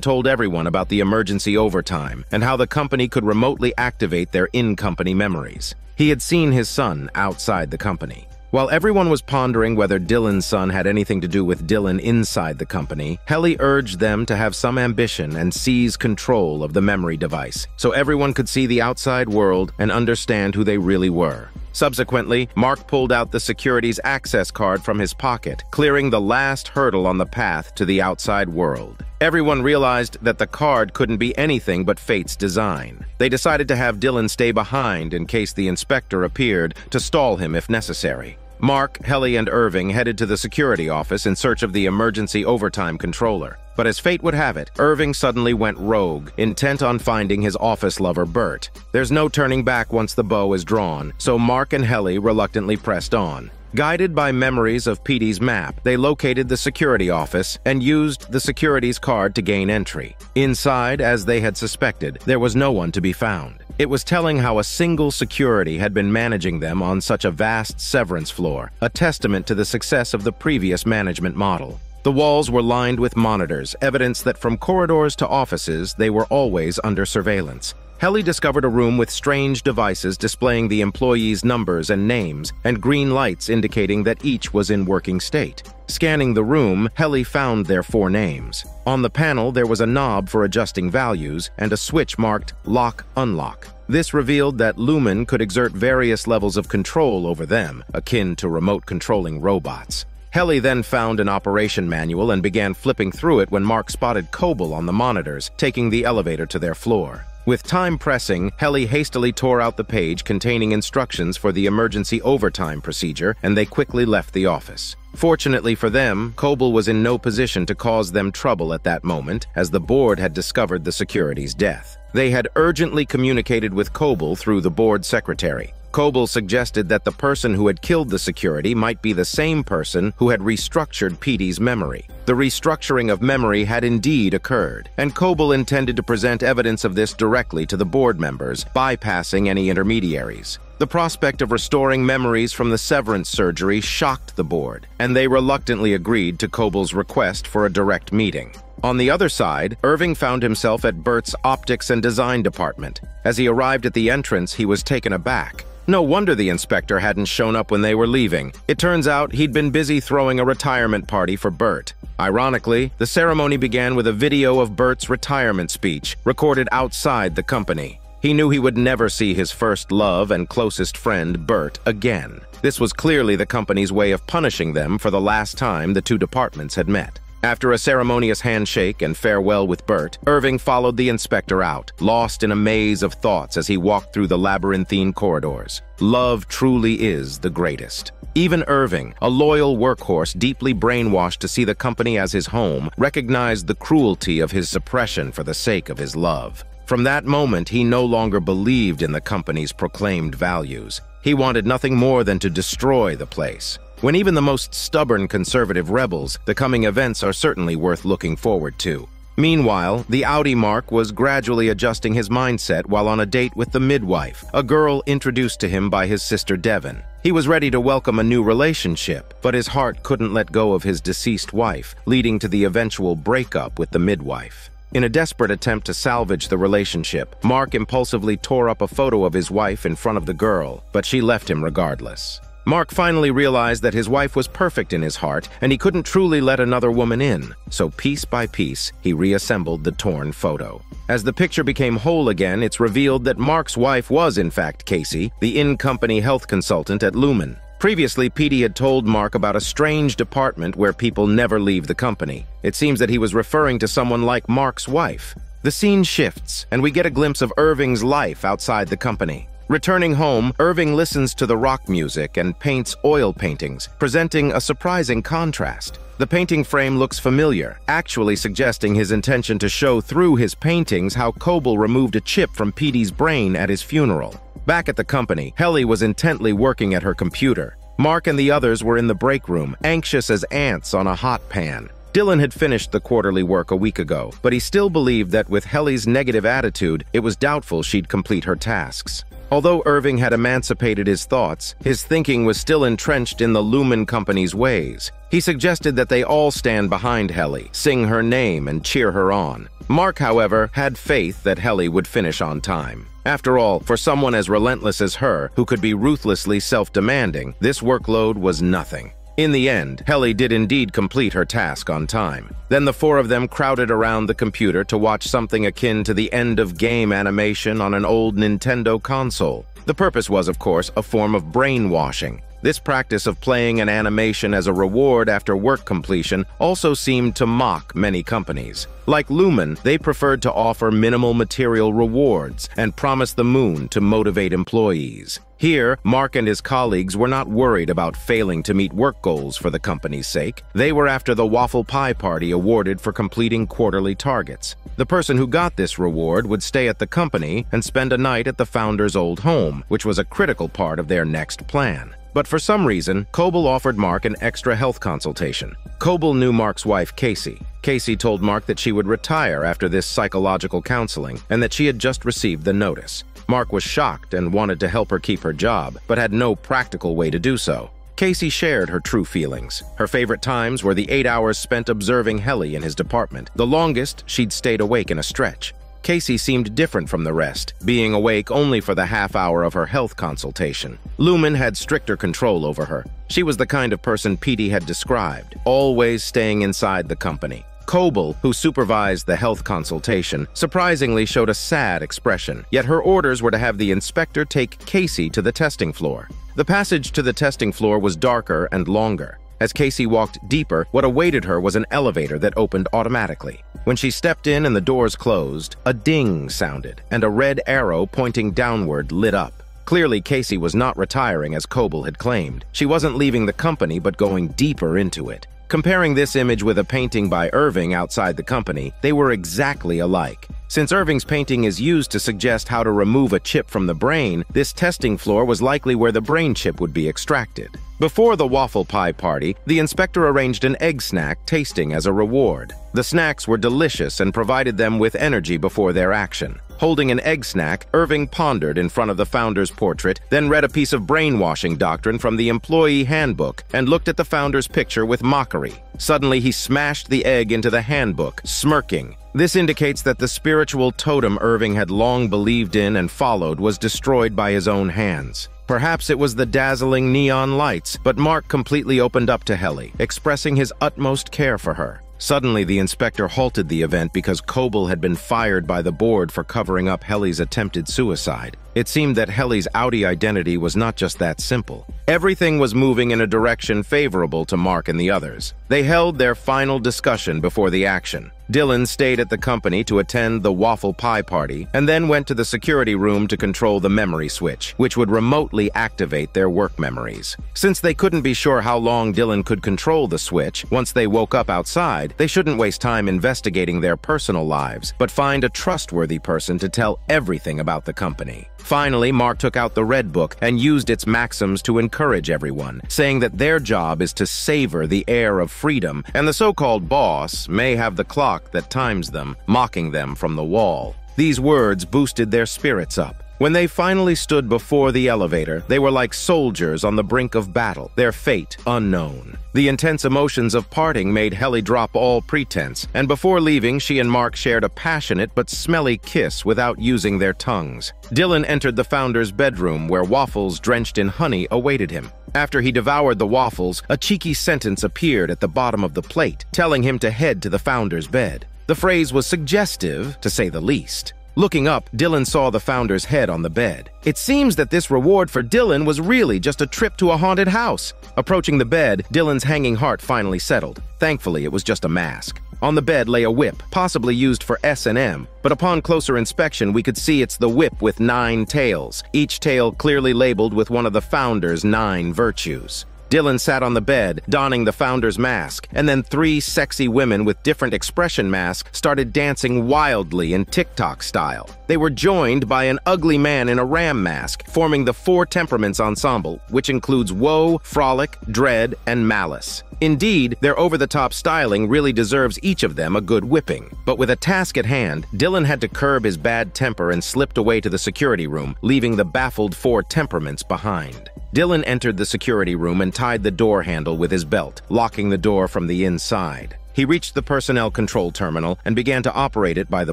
told everyone about the emergency overtime and how the company could remotely activate their in-company memories. He had seen his son outside the company. While everyone was pondering whether Dylan's son had anything to do with Dylan inside the company, Helly urged them to have some ambition and seize control of the memory device so everyone could see the outside world and understand who they really were. Subsequently, Mark pulled out the security's access card from his pocket, clearing the last hurdle on the path to the outside world. Everyone realized that the card couldn't be anything but fate's design. They decided to have Dylan stay behind in case the inspector appeared to stall him if necessary. Mark, Helly, and Irving headed to the security office in search of the emergency overtime controller. But as fate would have it, Irving suddenly went rogue, intent on finding his office lover Burt. There's no turning back once the bow is drawn, so Mark and Helly reluctantly pressed on. Guided by memories of Petey's map, they located the security office and used the security's card to gain entry. Inside, as they had suspected, there was no one to be found. It was telling how a single security had been managing them on such a vast severance floor, a testament to the success of the previous management model. The walls were lined with monitors, evidence that from corridors to offices, they were always under surveillance. Helly discovered a room with strange devices displaying the employees' numbers and names, and green lights indicating that each was in working state. Scanning the room, Helly found their four names. On the panel, there was a knob for adjusting values and a switch marked Lock Unlock. This revealed that Lumon could exert various levels of control over them, akin to remote controlling robots. Helly then found an operation manual and began flipping through it when Mark spotted Cobel on the monitors, taking the elevator to their floor. With time pressing, Helly hastily tore out the page containing instructions for the emergency overtime procedure, and they quickly left the office. Fortunately for them, Cobel was in no position to cause them trouble at that moment, as the board had discovered the security's death. They had urgently communicated with Cobel through the board secretary. Cobel suggested that the person who had killed the security might be the same person who had restructured Petey's memory. The restructuring of memory had indeed occurred, and Cobel intended to present evidence of this directly to the board members, bypassing any intermediaries. The prospect of restoring memories from the severance surgery shocked the board, and they reluctantly agreed to Cobel's request for a direct meeting. On the other side, Irving found himself at Burt's optics and design department. As he arrived at the entrance, he was taken aback. No wonder the inspector hadn't shown up when they were leaving. It turns out he'd been busy throwing a retirement party for Burt. Ironically, the ceremony began with a video of Burt's retirement speech, recorded outside the company. He knew he would never see his first love and closest friend, Burt, again. This was clearly the company's way of punishing them for the last time the two departments had met. After a ceremonious handshake and farewell with Burt, Irving followed the inspector out, lost in a maze of thoughts as he walked through the labyrinthine corridors. Love truly is the greatest. Even Irving, a loyal workhorse deeply brainwashed to see the company as his home, recognized the cruelty of his suppression for the sake of his love. From that moment, he no longer believed in the company's proclaimed values. He wanted nothing more than to destroy the place. When even the most stubborn conservative rebels, the coming events are certainly worth looking forward to. Meanwhile, the outie Mark was gradually adjusting his mindset while on a date with the midwife, a girl introduced to him by his sister Devon. He was ready to welcome a new relationship, but his heart couldn't let go of his deceased wife, leading to the eventual breakup with the midwife. In a desperate attempt to salvage the relationship, Mark impulsively tore up a photo of his wife in front of the girl, but she left him regardless. Mark finally realized that his wife was perfect in his heart and he couldn't truly let another woman in, so piece by piece, he reassembled the torn photo. As the picture became whole again, it's revealed that Mark's wife was in fact Casey, the in-company health consultant at Lumon. Previously, Petey had told Mark about a strange department where people never leave the company. It seems that he was referring to someone like Mark's wife. The scene shifts, and we get a glimpse of Irving's life outside the company. Returning home, Irving listens to the rock music and paints oil paintings, presenting a surprising contrast. The painting frame looks familiar, actually suggesting his intention to show through his paintings how Cobel removed a chip from Petey's brain at his funeral. Back at the company, Helly was intently working at her computer. Mark and the others were in the break room, anxious as ants on a hot pan. Dylan had finished the quarterly work a week ago, but he still believed that with Helly's negative attitude, it was doubtful she'd complete her tasks. Although Irving had emancipated his thoughts, his thinking was still entrenched in the Lumon Company's ways. He suggested that they all stand behind Helly, sing her name, and cheer her on. Mark, however, had faith that Helly would finish on time. After all, for someone as relentless as her, who could be ruthlessly self-demanding, this workload was nothing. In the end, Helly did indeed complete her task on time. Then the four of them crowded around the computer to watch something akin to the end-of-game animation on an old Nintendo console. The purpose was, of course, a form of brainwashing. This practice of playing an animation as a reward after work completion also seemed to mock many companies. Like Lumon, they preferred to offer minimal material rewards and promise the moon to motivate employees. Here, Mark and his colleagues were not worried about failing to meet work goals for the company's sake. They were after the waffle pie party awarded for completing quarterly targets. The person who got this reward would stay at the company and spend a night at the founder's old home, which was a critical part of their next plan. But for some reason, Cobel offered Mark an extra health consultation. Cobel knew Mark's wife, Casey. Casey told Mark that she would retire after this psychological counseling and that she had just received the notice. Mark was shocked and wanted to help her keep her job, but had no practical way to do so. Casey shared her true feelings. Her favorite times were the eight hours spent observing Helly in his department. The longest, she'd stayed awake in a stretch. Casey seemed different from the rest, being awake only for the half hour of her health consultation. Lumon had stricter control over her. She was the kind of person Petey had described, always staying inside the company. Cobel, who supervised the health consultation, surprisingly showed a sad expression, yet her orders were to have the inspector take Casey to the testing floor. The passage to the testing floor was darker and longer. As Casey walked deeper, what awaited her was an elevator that opened automatically. When she stepped in and the doors closed, a ding sounded, and a red arrow pointing downward lit up. Clearly, Casey was not retiring as Cobel had claimed. She wasn't leaving the company but going deeper into it. Comparing this image with a painting by Irving outside the company, they were exactly alike. Since Irving's painting is used to suggest how to remove a chip from the brain, this testing floor was likely where the brain chip would be extracted. Before the waffle pie party, the inspector arranged an egg snack tasting as a reward. The snacks were delicious and provided them with energy before their action. Holding an egg snack, Irving pondered in front of the founder's portrait, then read a piece of brainwashing doctrine from the employee handbook and looked at the founder's picture with mockery. Suddenly, he smashed the egg into the handbook, smirking. This indicates that the spiritual totem Irving had long believed in and followed was destroyed by his own hands. Perhaps it was the dazzling neon lights, but Mark completely opened up to Helly, expressing his utmost care for her. Suddenly, the inspector halted the event because Cobel had been fired by the board for covering up Helly's attempted suicide. It seemed that Helly's outie identity was not just that simple. Everything was moving in a direction favorable to Mark and the others. They held their final discussion before the action. Dylan stayed at the company to attend the waffle pie party and then went to the security room to control the memory switch, which would remotely activate their work memories. Since they couldn't be sure how long Dylan could control the switch once they woke up outside, they shouldn't waste time investigating their personal lives, but find a trustworthy person to tell everything about the company. Finally, Mark took out the Red Book and used its maxims to encourage everyone, saying that their job is to savor the air of freedom, and the so-called boss may have the clock that times them, mocking them from the wall. These words boosted their spirits up. When they finally stood before the elevator, they were like soldiers on the brink of battle, their fate unknown. The intense emotions of parting made Helly drop all pretense, and before leaving, she and Mark shared a passionate but smelly kiss without using their tongues. Dylan entered the founder's bedroom where waffles drenched in honey awaited him. After he devoured the waffles, a cheeky sentence appeared at the bottom of the plate, telling him to head to the founder's bed. The phrase was suggestive, to say the least. Looking up, Dylan saw the founder's head on the bed. It seems that this reward for Dylan was really just a trip to a haunted house. Approaching the bed, Dylan's hanging heart finally settled. Thankfully, it was just a mask. On the bed lay a whip, possibly used for S&M, but upon closer inspection we could see it's the whip with nine tails, each tail clearly labeled with one of the founder's nine virtues. Dylan sat on the bed, donning the founder's mask, and then three sexy women with different expression masks started dancing wildly in TikTok style. They were joined by an ugly man in a ram mask, forming the Four Temperaments ensemble, which includes woe, frolic, dread, and malice. Indeed, their over-the-top styling really deserves each of them a good whipping. But with a task at hand, Dylan had to curb his bad temper and slipped away to the security room, leaving the baffled Four Temperaments behind. Dylan entered the security room and tied the door handle with his belt, locking the door from the inside. He reached the personnel control terminal and began to operate it by the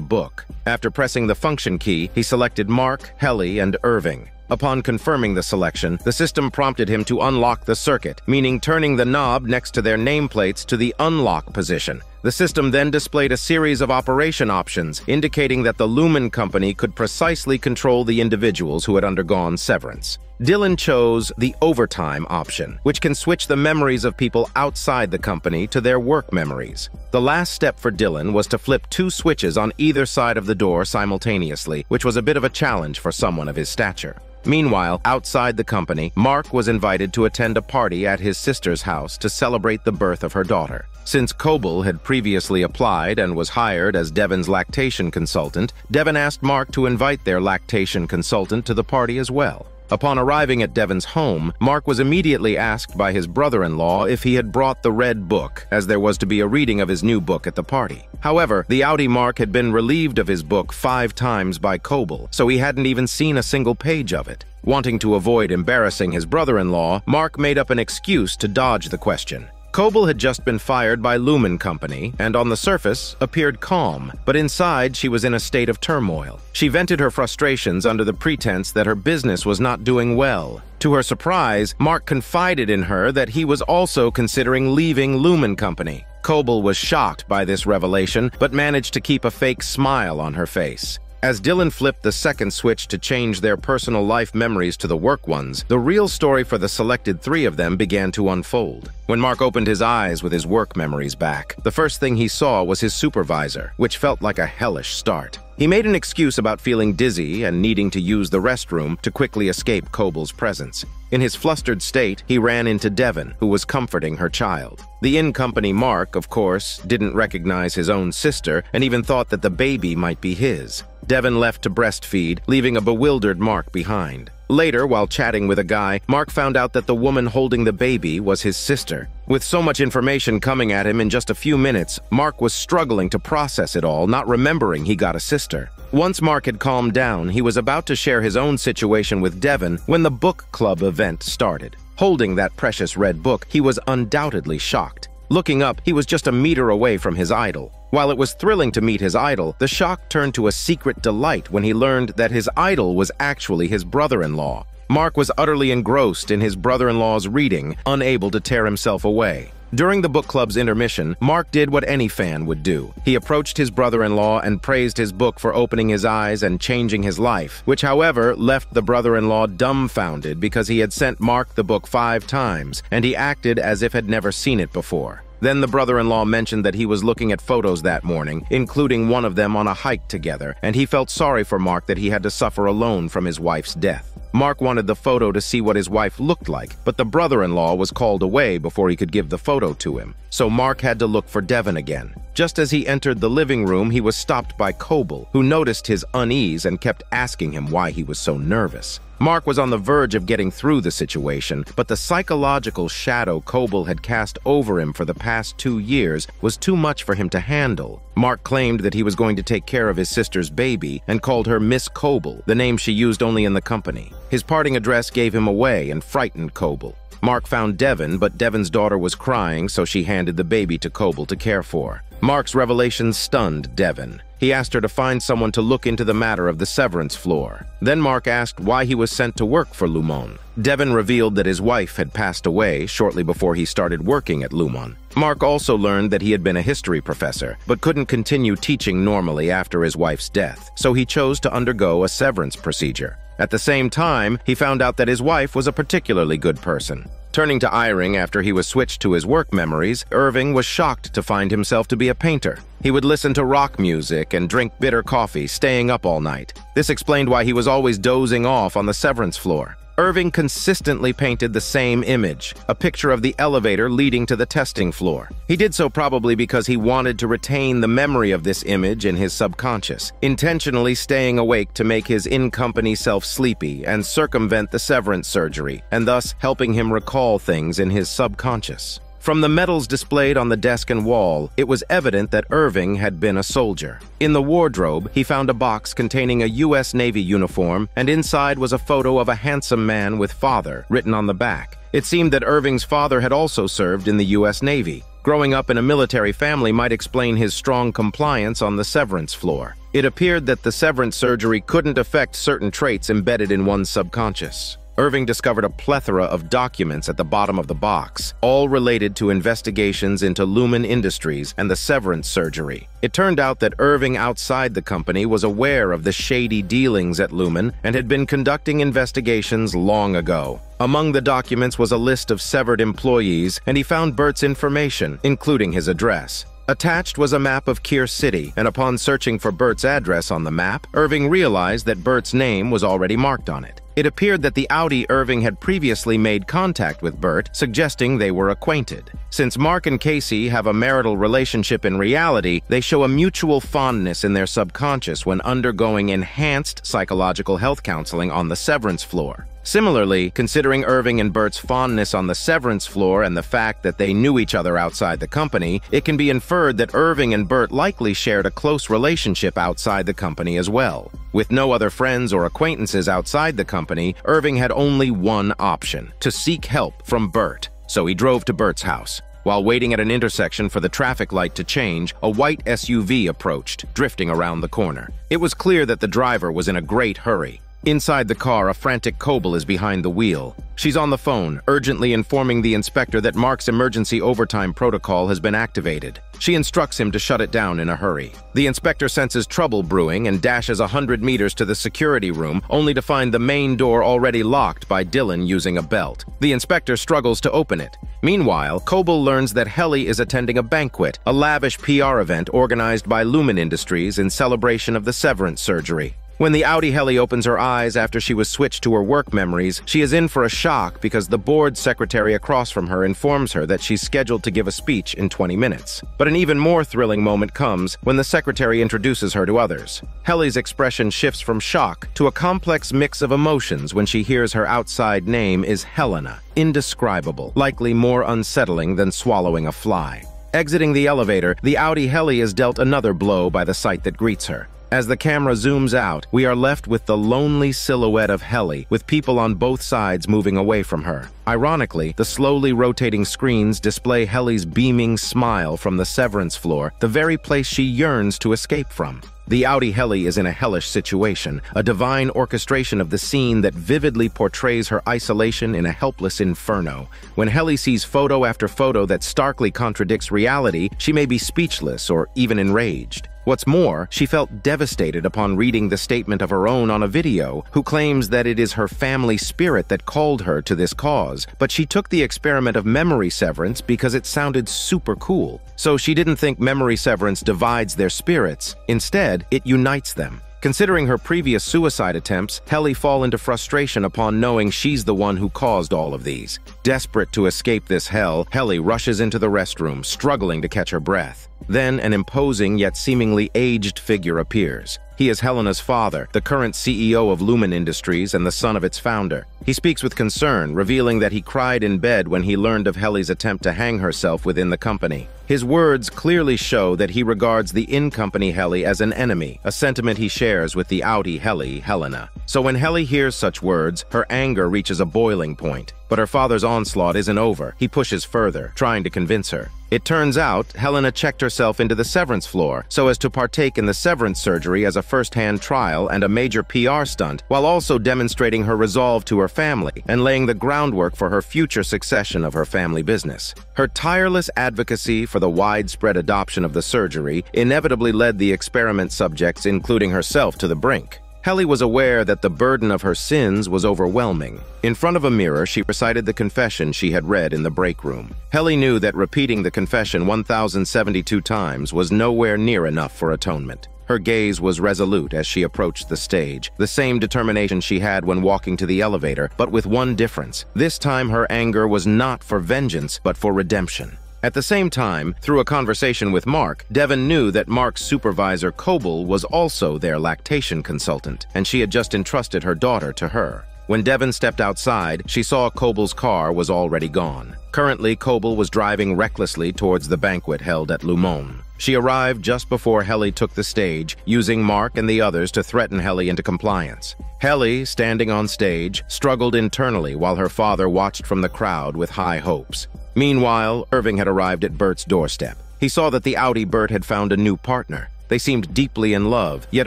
book. After pressing the function key, he selected Mark, Helly, and Irving. Upon confirming the selection, the system prompted him to unlock the circuit, meaning turning the knob next to their nameplates to the unlock position. The system then displayed a series of operation options, indicating that the Lumon Company could precisely control the individuals who had undergone severance. Dylan chose the overtime option, which can switch the memories of people outside the company to their work memories. The last step for Dylan was to flip two switches on either side of the door simultaneously, which was a bit of a challenge for someone of his stature. Meanwhile, outside the company, Mark was invited to attend a party at his sister's house to celebrate the birth of her daughter. Since Cobel had previously applied and was hired as Devon's lactation consultant, Devon asked Mark to invite their lactation consultant to the party as well. Upon arriving at Devon's home, Mark was immediately asked by his brother-in-law if he had brought the Red Book, as there was to be a reading of his new book at the party. However, the outie Mark had been relieved of his book five times by Cobel, so he hadn't even seen a single page of it. Wanting to avoid embarrassing his brother-in-law, Mark made up an excuse to dodge the question. Cobel had just been fired by Lumon Company and on the surface appeared calm, but inside she was in a state of turmoil. She vented her frustrations under the pretense that her business was not doing well. To her surprise, Mark confided in her that he was also considering leaving Lumon Company. Cobel was shocked by this revelation, but managed to keep a fake smile on her face. As Dylan flipped the second switch to change their personal life memories to the work ones, the real story for the selected three of them began to unfold. When Mark opened his eyes with his work memories back, the first thing he saw was his supervisor, which felt like a hellish start. He made an excuse about feeling dizzy and needing to use the restroom to quickly escape Cobel's presence. In his flustered state, he ran into Devon, who was comforting her child. The in-company Mark, of course, didn't recognize his own sister and even thought that the baby might be his. Devon left to breastfeed, leaving a bewildered Mark behind. Later, while chatting with a guy, Mark found out that the woman holding the baby was his sister. With so much information coming at him in just a few minutes, Mark was struggling to process it all, not remembering he got a sister. Once Mark had calmed down, he was about to share his own situation with Devon when the book club event started. Holding that precious red book, he was undoubtedly shocked. Looking up, he was just a meter away from his idol. While it was thrilling to meet his idol, the shock turned to a secret delight when he learned that his idol was actually his brother-in-law. Mark was utterly engrossed in his brother-in-law's reading, unable to tear himself away. During the book club's intermission, Mark did what any fan would do. He approached his brother-in-law and praised his book for opening his eyes and changing his life, which, however, left the brother-in-law dumbfounded because he had sent Mark the book five times, and he acted as if had never seen it before. Then the brother-in-law mentioned that he was looking at photos that morning, including one of them on a hike together, and he felt sorry for Mark that he had to suffer alone from his wife's death. Mark wanted the photo to see what his wife looked like, but the brother-in-law was called away before he could give the photo to him. So Mark had to look for Devon again. Just as he entered the living room, he was stopped by Cobel, who noticed his unease and kept asking him why he was so nervous. Mark was on the verge of getting through the situation, but the psychological shadow Cobel had cast over him for the past two years was too much for him to handle. Mark claimed that he was going to take care of his sister's baby and called her Miss Cobel, the name she used only in the company. His parting address gave him away and frightened Cobel. Mark found Devon, but Devon's daughter was crying, so she handed the baby to Cobel to care for. Mark's revelation stunned Devon. He asked her to find someone to look into the matter of the severance floor. Then Mark asked why he was sent to work for Lumon. Devon revealed that his wife had passed away shortly before he started working at Lumon. Mark also learned that he had been a history professor, but couldn't continue teaching normally after his wife's death, so he chose to undergo a severance procedure. At the same time, he found out that his wife was a particularly good person. Turning to Irving after he was switched to his work memories, Irving was shocked to find himself to be a painter. He would listen to rock music and drink bitter coffee, staying up all night. This explained why he was always dozing off on the severance floor. Irving consistently painted the same image, a picture of the elevator leading to the testing floor. He did so probably because he wanted to retain the memory of this image in his subconscious, intentionally staying awake to make his in-company self sleepy and circumvent the severance surgery, and thus helping him recall things in his subconscious. From the medals displayed on the desk and wall, it was evident that Irving had been a soldier. In the wardrobe, he found a box containing a U.S. Navy uniform, and inside was a photo of a handsome man with father written on the back. It seemed that Irving's father had also served in the U.S. Navy. Growing up in a military family might explain his strong compliance on the severance floor. It appeared that the severance surgery couldn't affect certain traits embedded in one's subconscious. Irving discovered a plethora of documents at the bottom of the box, all related to investigations into Lumon Industries and the severance surgery. It turned out that Irving outside the company was aware of the shady dealings at Lumon and had been conducting investigations long ago. Among the documents was a list of severed employees, and he found Burt's information, including his address. Attached was a map of Kier City, and upon searching for Burt's address on the map, Irving realized that Burt's name was already marked on it. It appeared that the outie Irving had previously made contact with Burt, suggesting they were acquainted. Since Mark and Casey have a marital relationship in reality, they show a mutual fondness in their subconscious when undergoing enhanced psychological health counseling on the severance floor. Similarly, considering Irving and Burt's fondness on the severance floor and the fact that they knew each other outside the company, it can be inferred that Irving and Burt likely shared a close relationship outside the company as well. With no other friends or acquaintances outside the company, Irving had only one option to seek help from Burt. So he drove to Burt's house. While waiting at an intersection for the traffic light to change, a white SUV approached, drifting around the corner. It was clear that the driver was in a great hurry. Inside the car, a frantic Cobel is behind the wheel. She's on the phone, urgently informing the inspector that Mark's emergency overtime protocol has been activated. She instructs him to shut it down in a hurry. The inspector senses trouble brewing and dashes a hundred meters to the security room, only to find the main door already locked by Dylan using a belt. The inspector struggles to open it. Meanwhile, Cobel learns that Helly is attending a banquet, a lavish PR event organized by Lumon Industries in celebration of the severance surgery. When the outie Helly opens her eyes after she was switched to her work memories, she is in for a shock because the board secretary across from her informs her that she's scheduled to give a speech in 20 minutes. But an even more thrilling moment comes when the secretary introduces her to others. Helly's expression shifts from shock to a complex mix of emotions when she hears her outside name is Helena, indescribable, likely more unsettling than swallowing a fly. Exiting the elevator, the outie Helly is dealt another blow by the sight that greets her. As the camera zooms out, we are left with the lonely silhouette of Helly, with people on both sides moving away from her. Ironically, the slowly rotating screens display Helly's beaming smile from the severance floor, the very place she yearns to escape from. The outie Helly is in a hellish situation, a divine orchestration of the scene that vividly portrays her isolation in a helpless inferno. When Helly sees photo after photo that starkly contradicts reality, she may be speechless or even enraged. What's more, she felt devastated upon reading the statement of her own on a video, who claims that it is her family spirit that called her to this cause, but she took the experiment of memory severance because it sounded super cool. So she didn't think memory severance divides their spirits. Instead, it unites them. Considering her previous suicide attempts, Helly fall into frustration upon knowing she's the one who caused all of these. Desperate to escape this hell, Helly rushes into the restroom, struggling to catch her breath. Then an imposing yet seemingly aged figure appears. He is Helena's father, the current CEO of Lumon Industries and the son of its founder. He speaks with concern, revealing that he cried in bed when he learned of Helly's attempt to hang herself within the company. His words clearly show that he regards the in-company Helly as an enemy, a sentiment he shares with the outie Helly, Helena. So when Helly hears such words, her anger reaches a boiling point. But her father's onslaught isn't over. He pushes further, trying to convince her. It turns out Helena checked herself into the severance floor so as to partake in the severance surgery as a first-hand trial and a major PR stunt, while also demonstrating her resolve to her family and laying the groundwork for her future succession of her family business. Her tireless advocacy for the widespread adoption of the surgery inevitably led the experiment subjects, including herself, to the brink. Helly was aware that the burden of her sins was overwhelming. In front of a mirror, she recited the confession she had read in the break room. Helly knew that repeating the confession 1,072 times was nowhere near enough for atonement. Her gaze was resolute as she approached the stage, the same determination she had when walking to the elevator, but with one difference. This time her anger was not for vengeance, but for redemption. At the same time, through a conversation with Mark, Devon knew that Mark's supervisor, Cobel, was also their lactation consultant, and she had just entrusted her daughter to her. When Devon stepped outside, she saw Cobel's car was already gone. Currently, Cobel was driving recklessly towards the banquet held at Lumon. She arrived just before Helly took the stage, using Mark and the others to threaten Helly into compliance. Helly, standing on stage, struggled internally while her father watched from the crowd with high hopes. Meanwhile, Irving had arrived at Burt's doorstep. He saw that the outie Burt had found a new partner. They seemed deeply in love, yet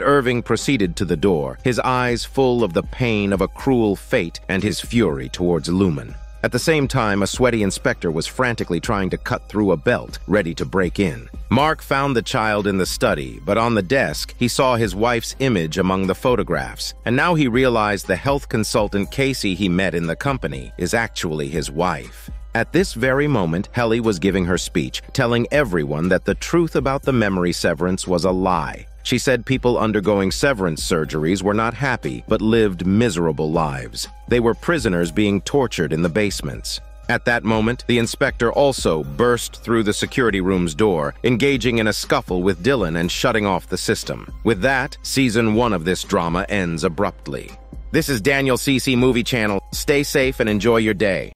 Irving proceeded to the door, his eyes full of the pain of a cruel fate and his fury towards Lumon. At the same time, a sweaty inspector was frantically trying to cut through a belt, ready to break in. Mark found the child in the study, but on the desk, he saw his wife's image among the photographs, and now he realized the health consultant Casey he met in the company is actually his wife. At this very moment, Helly was giving her speech, telling everyone that the truth about the memory severance was a lie. She said people undergoing severance surgeries were not happy, but lived miserable lives. They were prisoners being tortured in the basements. At that moment, the inspector also burst through the security room's door, engaging in a scuffle with Dylan and shutting off the system. With that, season one of this drama ends abruptly. This is Daniel CC Movie Channel. Stay safe and enjoy your day.